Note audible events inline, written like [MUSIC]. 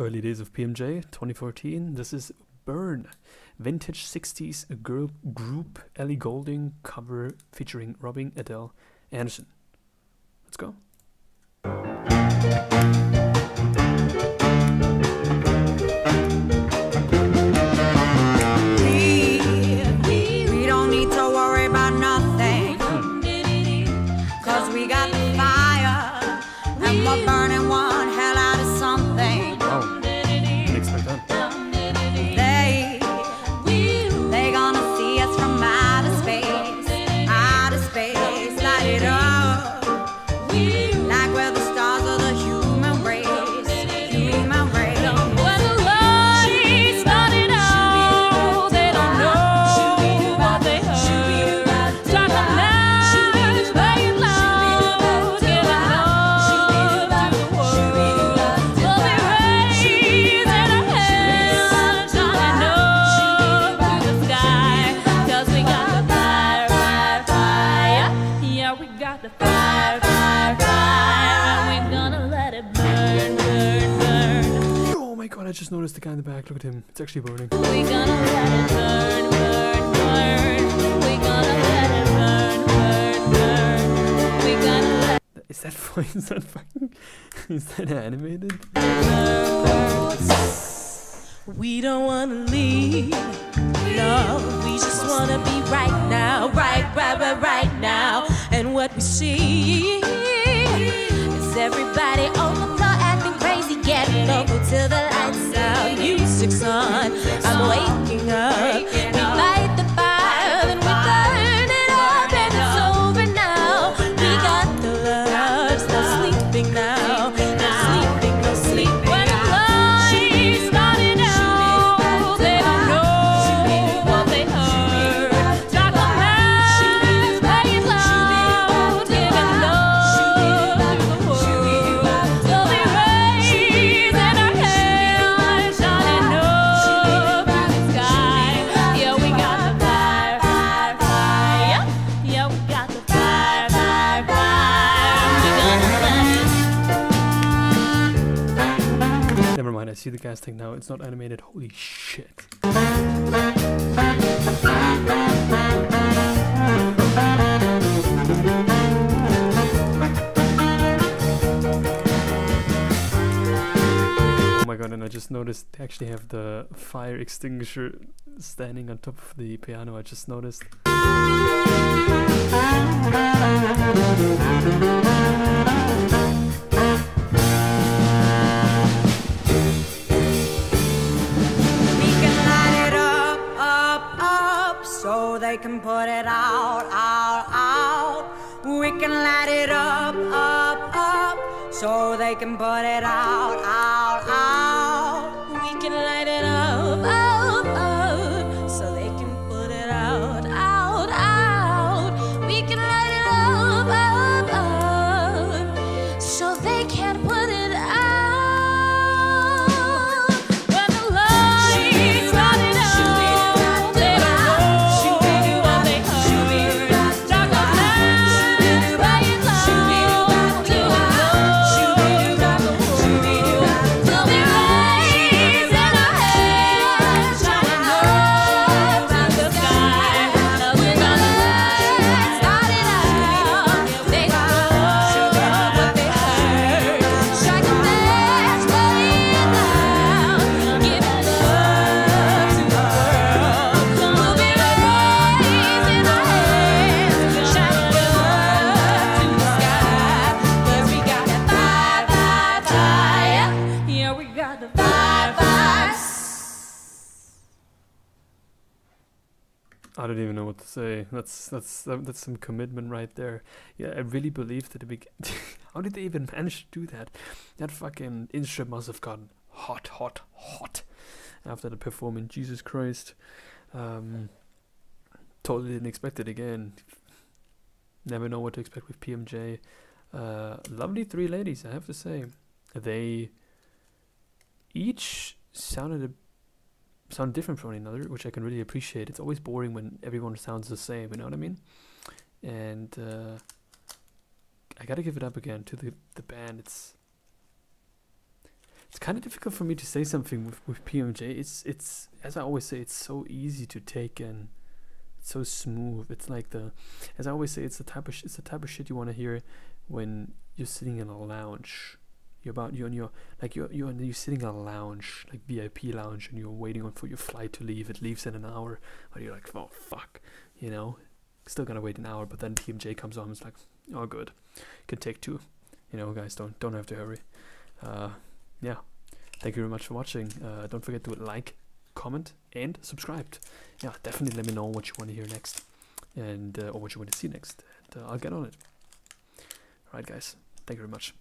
early days of PMJ 2014. This is Burn, vintage 60s girl group Ellie Goulding cover featuring Robyn Adele Anderson. Let's go. My god, I just noticed the guy in the back. Look at him. It's actually burning. We gonna let it burn, burn, burn. We gonna let it burn, burn, burn. We gonna let Is that [LAUGHS] is that fucking is that animated? We don't wanna leave. No, we just wanna be right now, right, right, right, right now. And what we see out, music's. I'm waking mind, I see the gas tank now. It's not animated. Holy shit. Oh my god, and I just noticed they actually have the fire extinguisher standing on top of the piano. I just noticed. So they can put it out, out, out. We can light it up, up, up, so they can put it out, out, out. We can light it up, up, I don't even know what to say. That's that's that's some commitment right there. Yeah, I really believe that the big. [LAUGHS] How did they even manage to do that? That fucking instrument must have gotten hot, hot, hot after the performance. Jesus Christ. Um, totally didn't expect it again. Never know what to expect with PMJ. Uh, lovely three ladies, I have to say. They each sounded a sound different from one another, which I can really appreciate. It's always boring when everyone sounds the same, you know what I mean? And uh, I gotta give it up again to the the band. It's it's kind of difficult for me to say something with, with PMJ. It's it's as I always say, it's so easy to take and It's so smooth. It's like the, as I always say, it's the type of it's the type of shit you want to hear when you're sitting in a lounge. You're about you're on your like you're you're you're sitting in a lounge like VIP lounge and you're waiting on for your flight to leave. It leaves in an hour, but you're like, oh fuck, you know, still gonna wait an hour. But then PMJ comes on. It's like, oh good, can take two. You know, guys, don't don't have to hurry. Uh, yeah. Thank you very much for watching. Uh, don't forget to like, comment, and subscribe. Yeah, definitely let me know what you want to hear next, and uh, or what you want to see next, and uh, I'll get on it. All right, guys. Thank you very much.